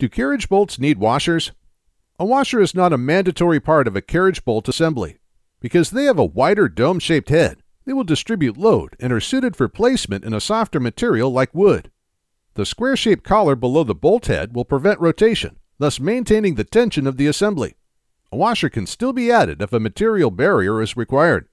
Do carriage bolts need washers? A washer is not a mandatory part of a carriage bolt assembly. Because they have a wider dome shaped head, they will distribute load and are suited for placement in a softer material like wood. The square shaped collar below the bolt head will prevent rotation, thus maintaining the tension of the assembly. A washer can still be added if a material barrier is required.